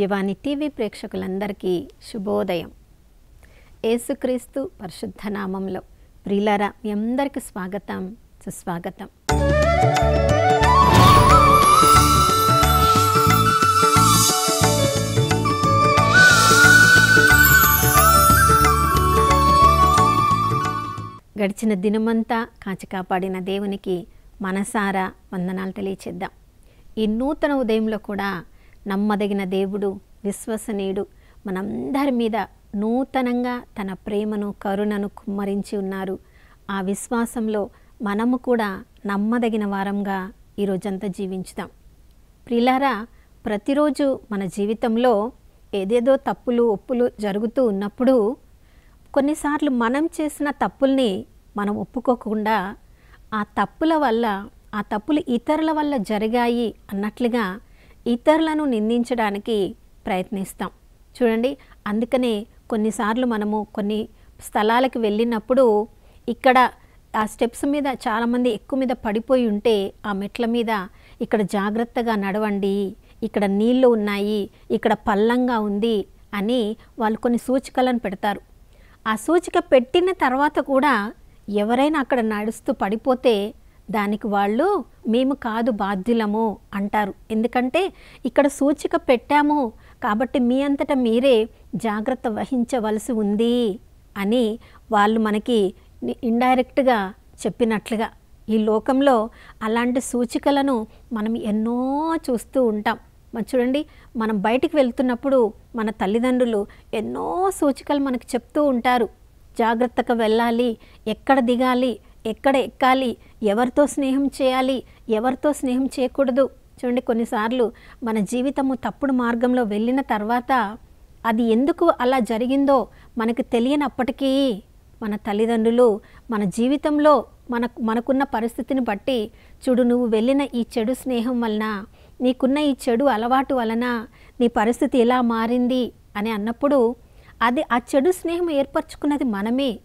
దివ్యవాణి TV ప్రేక్షకులందరికీ శుభోదయం. ఏసుక్రీస్తు పరిశుద్ధ నామంలో ప్రియులారా మీ అందరికీ స్వాగతం సుస్వాగతం. గడిచిన దినమంతా కాచి కాపాడిన దేవునికి మనసారా వందనాలు తెలియచేద్దాం. ఈ నూతన ఉదయంలో కూడా నమ్మదగిన దేవుడు విశ్వసనీయుడు. మనందరి మీద నూతనంగా తన ప్రేమను కరుణను కుమ్మరించి ఉన్నారు. ఆ విశ్వాసంలో మనము కూడా నమ్మదగిన వారంగా ఈరోజంతా జీవించుదాం. ప్రిలారా ప్రతిరోజు మన జీవితంలో ఏదేదో తప్పులు ఒప్పులు జరుగుతూ ఉన్నప్పుడు కొన్నిసార్లు మనం చేసిన తప్పుల్ని మనం ఒప్పుకోకుండా ఆ తప్పుల వల్ల ఆ తప్పులు ఇతరుల వల్ల జరిగాయి అన్నట్లుగా ఇతరులను నిందించడానికి ప్రయత్నిస్తాం. చూడండి అందుకనే కొన్నిసార్లు మనము కొన్ని స్థలాలకు వెళ్ళినప్పుడు ఇక్కడ ఆ స్టెప్స్ మీద చాలామంది ఎక్కువ మీద పడిపోయి ఉంటే ఆ మెట్ల మీద ఇక్కడ జాగ్రత్తగా నడవండి ఇక్కడ నీళ్ళు ఉన్నాయి ఇక్కడ పల్లంగా ఉంది అని వాళ్ళు కొన్ని సూచికలను పెడతారు. ఆ సూచిక పెట్టిన తర్వాత కూడా ఎవరైనా అక్కడ నడుస్తూ పడిపోతే దానికి వాళ్ళు మేము కాదు బాధ్యులము అంటారు. ఎందుకంటే ఇక్కడ సూచిక పెట్టాము కాబట్టి మీ అంతటా మీరే జాగ్రత్త వహించవలసి ఉంది అని వాళ్ళు మనకి ఇండైరెక్ట్గా చెప్పినట్లుగా ఈ లోకంలో అలాంటి సూచికలను మనం ఎన్నో చూస్తూ ఉంటాం. మరి చూడండి మనం బయటికి వెళ్తున్నప్పుడు మన తల్లిదండ్రులు ఎన్నో సూచికలు మనకు చెప్తూ ఉంటారు. జాగ్రత్తగా వెళ్ళాలి ఎక్కడ దిగాలి ఎక్కడ ఎక్కాలి? ఎవరితో స్నేహం చేయాలి? ఎవరితో స్నేహం చేయకూడదు? చూడండి కొన్నిసార్లు మన జీవితము తప్పుడు మార్గంలో వెళ్ళిన తర్వాత అది ఎందుకు అలా జరిగిందో మనకు తెలియనప్పటికీ మన తల్లిదండ్రులు మన జీవితంలో మన మనకున్న పరిస్థితిని బట్టి చూడు నువ్వు వెళ్ళిన ఈ చెడు స్నేహం వలన నీకున్న ఈ చెడు అలవాటు వలన నీ పరిస్థితి ఎలా మారింది అని అన్నప్పుడు అది ఆ చెడు స్నేహం ఏర్పరచుకున్నది మనమే.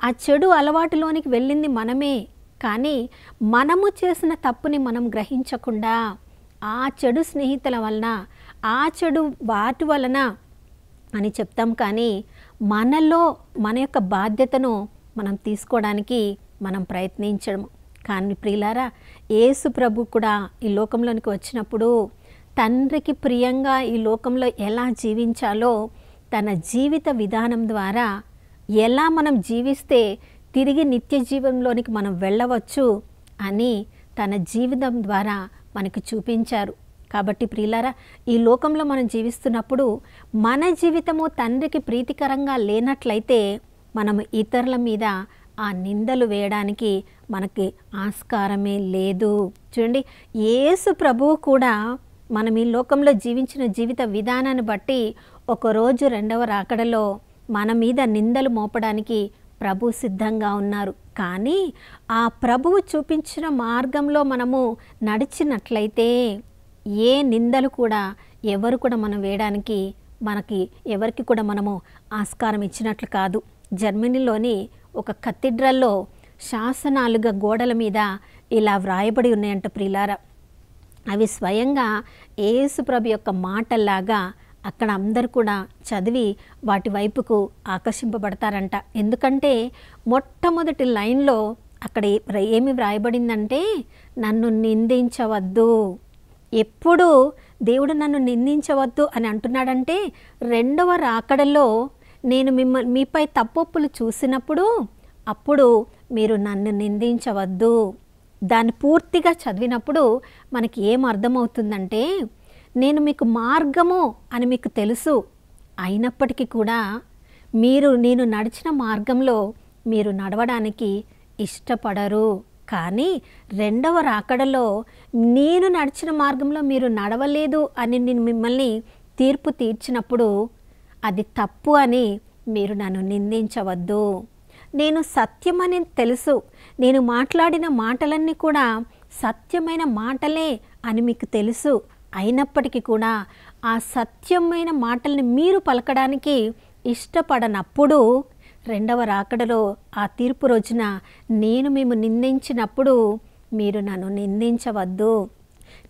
ఆ చెడు అలవాటులోనికి వెళ్ళింది మనమే. కానీ మనము చేసిన తప్పుని మనం గ్రహించకుండా ఆ చెడు స్నేహితుల వలన ఆ చెడు వాటి వలన అని చెప్తాం కానీ మనలో మన యొక్క బాధ్యతను మనం తీసుకోవడానికి మనం ప్రయత్నించడం. కానీ ప్రియులారా యేసు ప్రభు కూడా ఈ లోకంలోనికి వచ్చినప్పుడు తండ్రికి ప్రియంగా ఈ లోకంలో ఎలా జీవించాలో తన జీవిత విధానం ద్వారా ఎలా మనం జీవిస్తే తిరిగి నిత్య జీవంలోనికి మనం వెళ్ళవచ్చు అని తన జీవితం ద్వారా మనకు చూపించారు. కాబట్టి ప్రియులారా ఈ లోకంలో మనం జీవిస్తున్నప్పుడు మన జీవితము తండ్రికి ప్రీతికరంగా లేనట్లయితే మనం ఇతరుల మీద ఆ నిందలు వేయడానికి మనకి ఆస్కారమే లేదు. చూడండి యేసు ప్రభువు కూడా మనం ఈ లోకంలో జీవించిన జీవిత విధానాన్ని బట్టి ఒకరోజు రెండవ రాకడలో మన మీద నిందలు మోపడానికి ప్రభు సిద్ధంగా ఉన్నారు. కానీ ఆ ప్రభువు చూపించిన మార్గంలో మనము నడిచినట్లయితే ఏ నిందలు కూడా ఎవరు కూడా మనం వేయడానికి మనకి ఎవరికి కూడా మనము ఆస్కారం ఇచ్చినట్లు కాదు. జర్మనీలోని ఒక కథిడ్రల్లో శాసనాలుగా గోడల మీద ఇలా వ్రాయబడి ఉన్నాయంట ప్రిలారా అవి స్వయంగా యేసుప్రభు యొక్క మాటల్లాగా అక్కడ అందరు కూడా చదివి వాటి వైపుకు ఆకర్షింపబడతారంట. ఎందుకంటే మొట్టమొదటి లైన్లో అక్కడ ఏమి వ్రాయబడిందంటే నన్ను నిందించవద్దు. ఎప్పుడు దేవుడు నన్ను నిందించవద్దు అని అంటున్నాడంటే రెండవ రాకడలో నేను మిమ్మల్ని మీపై తప్పొప్పులు చూసినప్పుడు అప్పుడు మీరు నన్ను నిందించవద్దు. దాన్ని పూర్తిగా చదివినప్పుడు మనకి ఏం అర్థమవుతుందంటే నేను మీకు మార్గము అని మీకు తెలుసు. అయినప్పటికీ కూడా మీరు నేను నడిచిన మార్గంలో మీరు నడవడానికి ఇష్టపడరు. కానీ రెండవ రాకడలో నేను నడిచిన మార్గంలో మీరు నడవలేదు అని నేను మిమ్మల్ని తీర్పు తీర్చినప్పుడు అది తప్పు అని మీరు నన్ను నిందించవద్దు. నేను సత్యమని తెలుసు. నేను మాట్లాడిన మాటలన్నీ కూడా సత్యమైన మాటలే అని మీకు తెలుసు. అయినప్పటికీ కూడా ఆ సత్యమైన మాటల్ని మీరు పలకడానికి ఇష్టపడనప్పుడు రెండవ రాకడలో ఆ తీర్పు రోజున నేను మేము నిందించినప్పుడు మీరు నన్ను నిందించవద్దు.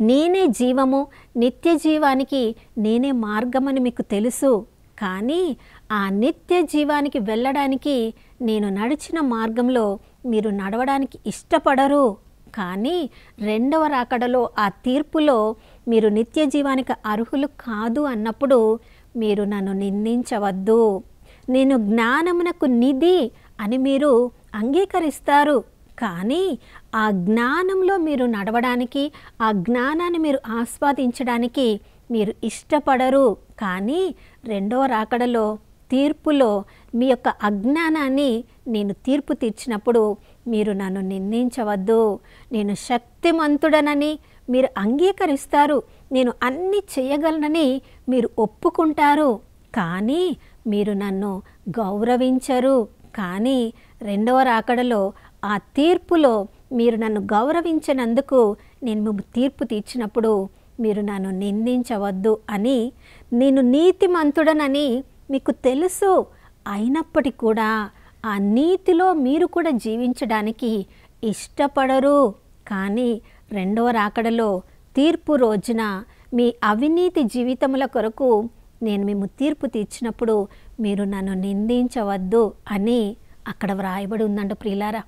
నేనే జీవము నిత్య జీవానికి నేనే మార్గమని మీకు తెలుసు. కానీ ఆ నిత్య జీవానికి వెళ్ళడానికి నేను నడిచిన మార్గంలో మీరు నడవడానికి ఇష్టపడరు. కానీ రెండవ రాకడలో ఆ తీర్పులో మీరు నిత్య జీవానికి అర్హులు కాదు అన్నప్పుడు మీరు నన్ను నిందించవద్దు. నేను జ్ఞానమునకు నిధి అని మీరు అంగీకరిస్తారు. కానీ ఆ జ్ఞానంలో మీరు నడవడానికి ఆ జ్ఞానాన్ని మీరు ఆస్వాదించడానికి మీరు ఇష్టపడరు. కానీ రెండవ రాకడలో తీర్పులో మీ యొక్క అజ్ఞానాన్ని నేను తీర్పు తీర్చినప్పుడు మీరు నన్ను నిందించవద్దు. నేను శక్తిమంతుడనని మీరు అంగీకరిస్తారు. నేను అన్ని చేయగలనని మీరు ఒప్పుకుంటారు. కానీ మీరు నన్ను గౌరవించరు. కానీ రెండవ రాకడలో ఆ తీర్పులో మీరు నన్ను గౌరవించినందుకు నేను మీకు తీర్పు తీర్చినప్పుడు మీరు నన్ను నిందించవద్దు అని నేను నీతిమంతుడనని మీకు తెలుసు. అయినప్పటికీ కూడా ఆ నీతిలో మీరు కూడా జీవించడానికి ఇష్టపడరు. కానీ రెండవ రాకడలో తీర్పు రోజున మీ అవినీతి జీవితముల కొరకు నేను మేము తీర్పు తీర్చినప్పుడు మీరు నన్ను నిందించవద్దు అని అక్కడ వ్రాయబడి ఉందంట ప్రియులారా.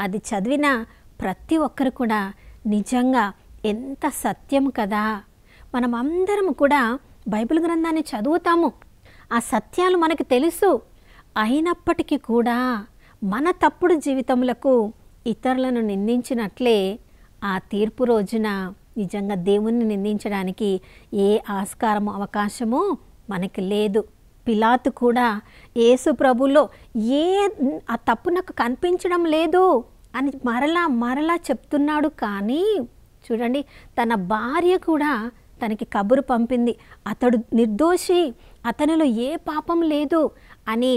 అది చదివిన ప్రతి ఒక్కరు కూడా నిజంగా ఎంత సత్యం కదా. మనం అందరం కూడా బైబిల్ గ్రంథాన్ని చదువుతాము. ఆ సత్యాలు మనకు తెలుసు. అయినప్పటికీ కూడా మన తప్పుడు జీవితములకు ఇతరులను నిందించినట్లే ఆ తీర్పు రోజున నిజంగా దేవుణ్ణి నిందించడానికి ఏ ఆస్కారము అవకాశము మనకి లేదు. పిలాతు కూడా యేసు ప్రభులో ఏ ఆ తప్పు నాకు కనిపించడం లేదు అని మరలా మరలా చెప్తున్నాడు. కానీ చూడండి తన భార్య కూడా తనకి కబురు పంపింది. అతడు నిర్దోషి అతనిలో ఏ పాపం లేదు అని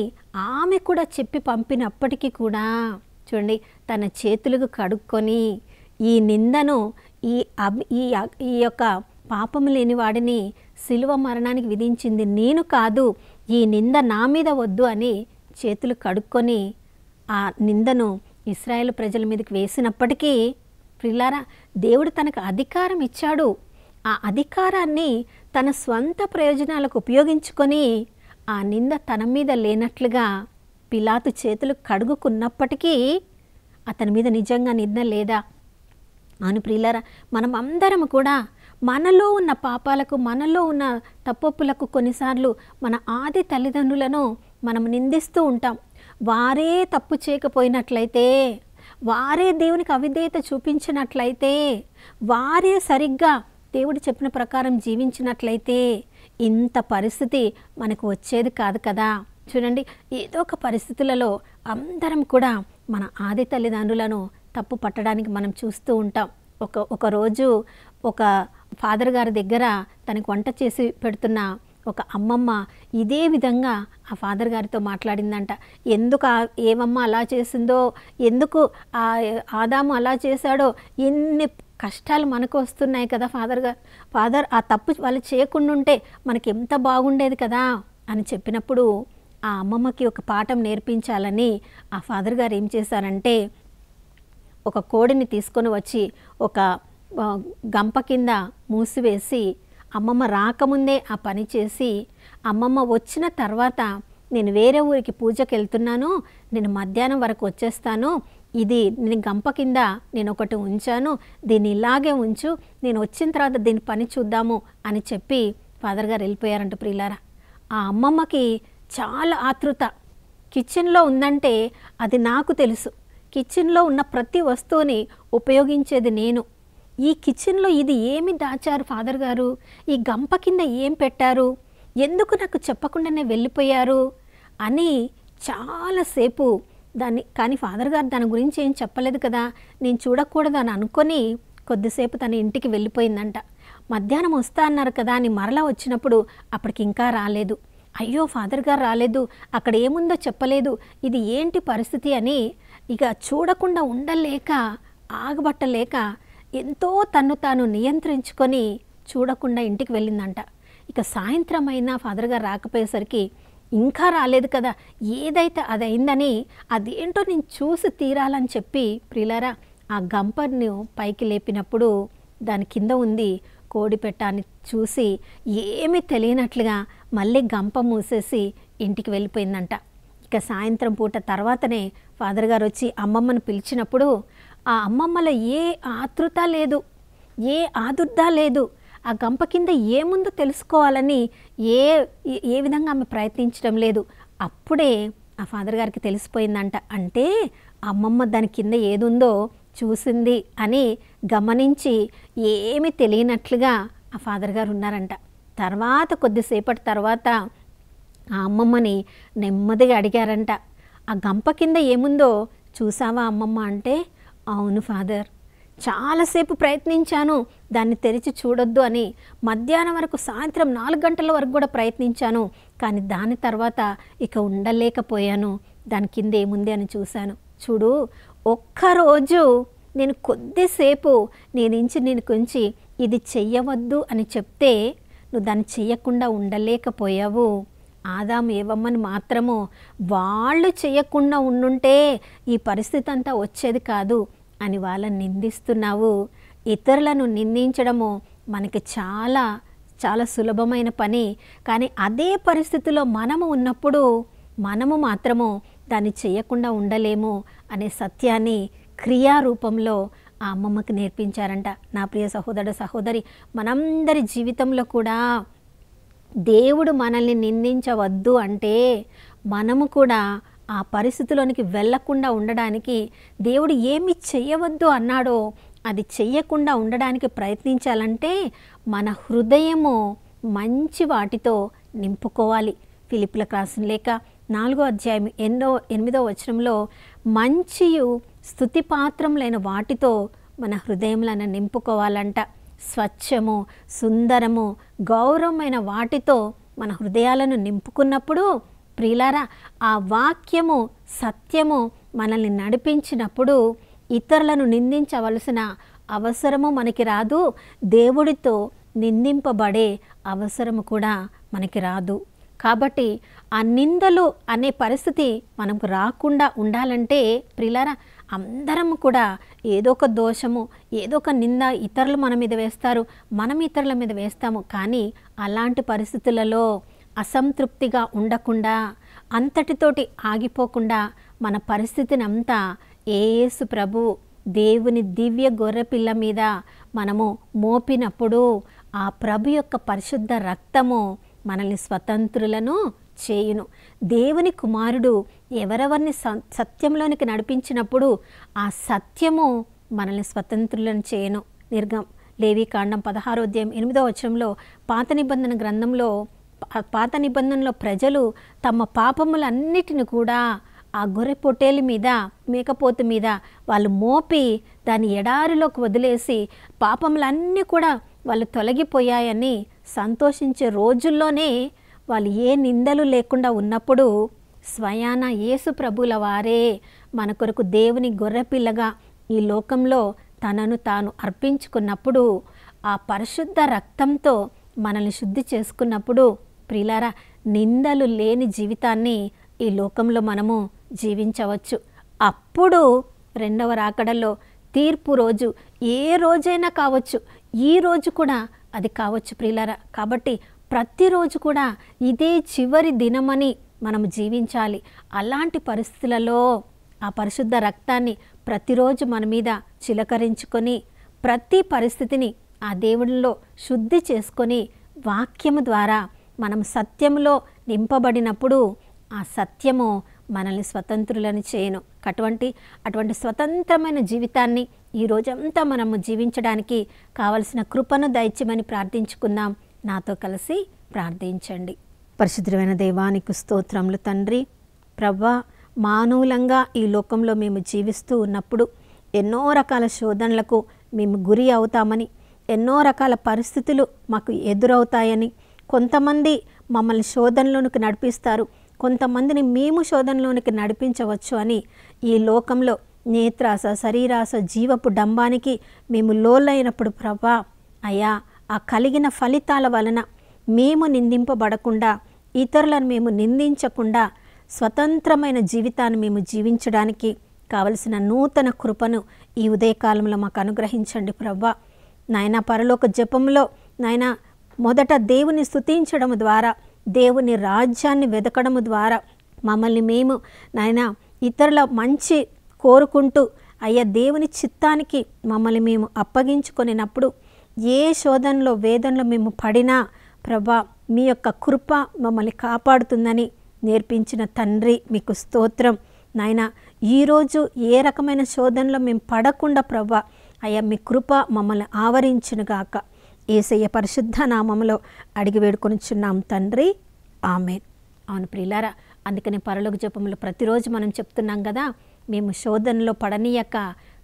ఆమె కూడా చెప్పి పంపినప్పటికీ కూడా చూడండి తన చేతులకు కడుక్కొని ఈ నిందను ఈ అబ్ ఈ ఈ యొక్క పాపం లేని వాడిని శిలువ మరణానికి విధించింది నేను కాదు ఈ నింద నా మీద వద్దు అని చేతులు కడుక్కొని ఆ నిందను ఇస్రాయేల్ ప్రజల మీదకి వేసినప్పటికీ ప్రిల్లారా దేవుడు తనకు అధికారం ఇచ్చాడు. ఆ అధికారాన్ని తన స్వంత ప్రయోజనాలకు ఉపయోగించుకొని ఆ నింద తన మీద లేనట్లుగా పిలాతు చేతులు కడుగుకున్నప్పటికీ అతని మీద నిజంగా నింద లేదా? అవును ప్రియులారా మనం అందరం కూడా మనలో ఉన్న పాపాలకు మనలో ఉన్న తప్పొప్పులకు కొన్నిసార్లు మన ఆది తల్లిదండ్రులను మనం నిందిస్తూ ఉంటాం. వారే తప్పు చేయకపోయినట్లయితే వారే దేవునికి అవిధేయత చూపించినట్లయితే వారే సరిగ్గా దేవుడు చెప్పిన ప్రకారం జీవించినట్లయితే ఇంత పరిస్థితి మనకు వచ్చేది కాదు కదా. చూడండి ఏదో ఒక పరిస్థితులలో అందరం కూడా మన ఆది తల్లిదండ్రులను తప్పు పట్టడానికి మనం చూస్తూ ఉంటాం. ఒక ఒకరోజు ఒక ఫాదర్ గారి దగ్గర తనకు వంట చేసి పెడుతున్న ఒక అమ్మమ్మ ఇదే విధంగా ఆ ఫాదర్ గారితో మాట్లాడిందంట. ఎందుకు ఆ ఏమమ్మ అలా చేసిందో ఎందుకు ఆ ఆదాము అలా చేశాడో ఎన్ని కష్టాలు మనకు వస్తున్నాయి కదా ఫాదర్ గారు ఫాదర్ ఆ తప్పు వాళ్ళు చేయకుండా ఉంటే మనకి ఎంత బాగుండేది కదా అని చెప్పినప్పుడు ఆ అమ్మమ్మకి ఒక పాఠం నేర్పించాలని ఆ ఫాదర్ గారు ఏం చేశారంటే ఒక కోడిని తీసుకొని వచ్చి ఒక గంప కింద మూసివేసి అమ్మమ్మ రాకముందే ఆ పని చేసి అమ్మమ్మ వచ్చిన తర్వాత నేను వేరే ఊరికి పూజకి వెళ్తున్నాను నేను మధ్యాహ్నం వరకు వచ్చేస్తాను ఇది నేను గంప కింద నేను ఒకటి ఉంచాను దీన్ని ఇలాగే ఉంచు నేను వచ్చిన తర్వాత దీని పని చూద్దాము అని చెప్పి ఫాదర్ గారు వెళ్ళిపోయారంట ప్రియులారా. ఆ అమ్మమ్మకి చాలా ఆతృత. కిచెన్లో ఉందంటే అది నాకు తెలుసు. కిచెన్లో ఉన్న ప్రతి వస్తువుని ఉపయోగించేది నేను. ఈ కిచెన్లో ఇది ఏమి దాచారు ఫాదర్ గారు? ఈ గంప కింద ఏం పెట్టారు? ఎందుకు నాకు చెప్పకుండానే వెళ్ళిపోయారు? అని చాలాసేపు దాన్ని కానీ ఫాదర్ గారు దాని గురించి ఏం చెప్పలేదు కదా? నేను చూడకూడదు అని అనుకొని కొద్దిసేపు తన ఇంటికి వెళ్ళిపోయిందంట. మధ్యాహ్నం వస్తా అన్నారు కదా అని మరలా వచ్చినప్పుడు అప్పటికి ఇంకా రాలేదు. అయ్యో ఫాదర్ గారు రాలేదు. అక్కడ ఏముందో చెప్పలేదు. ఇది ఏంటి పరిస్థితి అని ఇక చూడకుండా ఉండలేక ఆగబట్టలేక ఎంతో తన్ను తాను నియంత్రించుకొని చూడకుండా ఇంటికి వెళ్ళిందంట. ఇక సాయంత్రం అయినా ఫాదర్ గారు రాకపోయేసరికి ఇంకా రాలేదు కదా ఏదైతే అది అయిందని అదేంటో నేను చూసి తీరాలని చెప్పి ప్రిలారా ఆ గంపర్ని పైకి లేపినప్పుడు దాని కింద ఉంది కోడి పెట్టాన్ని చూసి ఏమీ తెలియనట్లుగా మళ్ళీ గంప మూసేసి ఇంటికి వెళ్ళిపోయిందంట. ఇక సాయంత్రం పూట తర్వాతనే ఫాదర్ గారు వచ్చి అమ్మమ్మను పిలిచినప్పుడు ఆ అమ్మమ్మలో ఏ ఆతృత లేదు ఏ ఆదుర్ద లేదు ఆ గంప కింద ఏముందో తెలుసుకోవాలని ఏ ఏ- విధంగా ఆమె ప్రయత్నించడం లేదు. అప్పుడే ఆ ఫాదర్ గారికి తెలిసిపోయిందంట. అంటే అమ్మమ్మ దాని కింద ఏదుందో చూసింది అని గమనించి ఏమీ తెలియనట్లుగా ఆ ఫాదర్ గారు ఉన్నారంట. తర్వాత కొద్దిసేపటి తర్వాత ఆ అమ్మమ్మని నెమ్మదిగా అడిగారంట. ఆ గంప కింద ఏముందో చూసావా అమ్మమ్మ? అంటే అవును ఫాదర్ చాలాసేపు ప్రయత్నించాను దాన్ని తెరిచి చూడొద్దు అని. మధ్యాహ్నం వరకు సాయంత్రం నాలుగు గంటల వరకు కూడా ప్రయత్నించాను కానీ దాని తర్వాత ఇక ఉండలేకపోయాను. దాని కింద ఏముంది అని చూశాను. చూడు ఒక్కరోజు నేను కొద్దిసేపు నేను ఇంచి నేను కొంచి ఇది చెయ్యవద్దు అని చెప్తే నువ్వు దాన్ని చెయ్యకుండా ఉండలేకపోయావు. ఆదాము ఏవమ్మని మాత్రము వాళ్ళు చేయకుండా ఉండుంటే ఈ పరిస్థితి అంతా వచ్చేది కాదు అని వాళ్ళని నిందిస్తున్నావు. ఇతరులను నిందించడము మనకి చాలా చాలా సులభమైన పని. కానీ అదే పరిస్థితిలో మనము ఉన్నప్పుడు మనము మాత్రము దాన్ని చేయకుండా ఉండలేము అనే సత్యాన్ని క్రియారూపంలో ఆ అమ్మమ్మకి నేర్పించారంట. నా ప్రియ సహోదరుడు సహోదరి మనందరి జీవితంలో కూడా దేవుడు మనల్ని నిందించవద్దు అంటే మనము కూడా ఆ పరిస్థితిలోనికి వెళ్ళకుండా ఉండడానికి దేవుడు ఏమి చెయ్యవద్దు అన్నాడో అది చెయ్యకుండా ఉండడానికి ప్రయత్నించాలంటే మన హృదయము మంచి వాటితో నింపుకోవాలి. ఫిలిపుల క్రాసిన లేక నాలుగో అధ్యాయం ఎన్నో ఎనిమిదో వచనంలో మంచియు స్థుతిపాత్రములైన వాటితో మన హృదయంలను నింపుకోవాలంట. స్వచ్ఛము సుందరము గౌరవమైన వాటితో మన హృదయాలను నింపుకున్నప్పుడు ప్రియులారా ఆ వాక్యము సత్యము మనల్ని నడిపించినప్పుడు ఇతరులను నిందించవలసిన అవసరము మనకి రాదు. దేవుడితో నిందింపబడే అవసరము కూడా మనకి రాదు. కాబట్టి ఆ నిందలు అనే పరిస్థితి మనకు రాకుండా ఉండాలంటే ప్రిలారా అందరం కూడా ఏదో ఒక దోషము ఏదో ఒక నింద ఇతరులు మన మీద వేస్తారు మనం ఇతరుల మీద వేస్తాము. కానీ అలాంటి పరిస్థితులలో అసంతృప్తిగా ఉండకుండా అంతటితోటి ఆగిపోకుండా మన పరిస్థితిని అంతా ఏసు ప్రభు దేవుని దివ్య గొర్రెపిల్ల మీద మనము మోపినప్పుడు ఆ ప్రభు యొక్క పరిశుద్ధ రక్తము మనల్ని స్వతంత్రులను చేయును. దేవుని కుమారుడు ఎవరెవరిని స- సత్యంలోనికి నడిపించినప్పుడు ఆ సత్యము మనల్ని స్వతంత్రులను చేయను. నిర్గం లేవి కాండం పదహారో అధ్యాయం ఎనిమిదో వచనంలో పాత నిబంధన గ్రంథంలో పాత నిబంధనలో ప్రజలు తమ పాపములన్నిటిని కూడా ఆ గొర్రె పొట్టేలి మీద మేకపోతు మీద వాళ్ళు మోపి దాని ఎడారిలోకి వదిలేసి పాపములన్నీ కూడా వాళ్ళు తొలగిపోయాయని సంతోషించే రోజుల్లోనే వాళ్ళు ఏ నిందలు లేకుండా ఉన్నప్పుడు స్వయాన యేసు ప్రభుల వారే మన కొరకు దేవుని గొర్రెపిల్లగా ఈ లోకంలో తనను తాను అర్పించుకున్నప్పుడు ఆ పరిశుద్ధ రక్తంతో మనల్ని శుద్ధి చేసుకున్నప్పుడు ప్రిలారా నిందలు లేని జీవితాన్ని ఈ లోకంలో మనము జీవించవచ్చు. అప్పుడు రెండవ రాకడలో తీర్పు రోజు ఏ రోజైనా కావచ్చు. ఈ రోజు కూడా అది కావచ్చు ప్రియులారా. కాబట్టి ప్రతిరోజు కూడా ఇదే చివరి దినమని మనం జీవించాలి. అలాంటి పరిస్థితులలో ఆ పరిశుద్ధ రక్తాన్ని ప్రతిరోజు మన మీద చిలకరించుకొని ప్రతి పరిస్థితిని ఆ దేవుడిలో శుద్ధి చేసుకొని వాక్యము ద్వారా మనం సత్యములో నింపబడినప్పుడు ఆ సత్యము మనల్ని స్వతంత్రులను చేయను. అటువంటి అటువంటి స్వతంత్రమైన జీవితాన్ని ఈ రోజంతా మనము జీవించడానికి కావలసిన కృపను దయచేయమని ప్రార్థించుకుందాం. నాతో కలిసి ప్రార్థించండి. పరిశుద్ధమైన దేవానికి స్తోత్రములు తండ్రి. ప్రభా మానవులంగా ఈ లోకంలో మేము జీవిస్తూ ఉన్నప్పుడు ఎన్నో రకాల శోధనలకు మేము గురి అవుతామని ఎన్నో రకాల పరిస్థితులు మాకు ఎదురవుతాయని కొంతమంది మమ్మల్ని శోధనలోనికి నడిపిస్తారు. కొంతమందిని మేము శోధనలోనికి నడిపించవచ్చు అని ఈ లోకంలో నేత్రాస శరీరాస జీవపు డంబానికి మేము లోలైనప్పుడు ప్రభా అయ్యా ఆ కలిగిన ఫలితాల వలన మేము నిందింపబడకుండా ఇతరులను మేము నిందించకుండా స్వతంత్రమైన జీవితాన్ని మేము జీవించడానికి కావలసిన నూతన కృపను ఈ ఉదయకాలంలో మాకు అనుగ్రహించండి ప్రభా. నాయన పరలోక జపంలో నాయన మొదట దేవుని స్థుతించడం ద్వారా దేవుని రాజ్యాన్ని వెతకడం ద్వారా మమ్మల్ని మేము నాయన ఇతరుల మంచి కోరుకుంటూ అయ్యా దేవుని చిత్తానికి మమ్మల్ని మేము అప్పగించుకొనినప్పుడు ఏ శోధనలో వేదనలో మేము పడినా ప్రభా మీ యొక్క కృప మమ్మల్ని కాపాడుతుందని నేర్పించిన తండ్రి మీకు స్తోత్రం. నాయన ఈరోజు ఏ రకమైన శోధనలో మేము పడకుండా ప్రభా అయ్యా మీ కృప మమ్మల్ని ఆవరించునుగాక. ఏసయ్య పరిశుద్ధ నామంలో అడిగి వేడుకొనిచున్నాం తండ్రి. ఆమె అవును ప్రియులారా అందుకని పరలోక జపములు ప్రతిరోజు మనం చెప్తున్నాం కదా మేము శోధనలో పడనీయక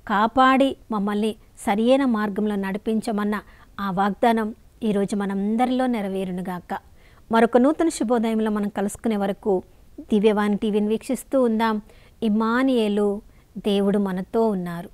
కాపాడి మమ్మల్ని సరియైన మార్గంలో నడిపించమన్న ఆ వాగ్దానం ఈరోజు మనందరిలో నెరవేరునుగాక. మరొక నూతన శుభోదయంలో మనం కలుసుకునే వరకు దివ్యవాణి టీవీని వీక్షిస్తూ ఉందాం. ఇమానియేలు దేవుడు మనతో ఉన్నారు.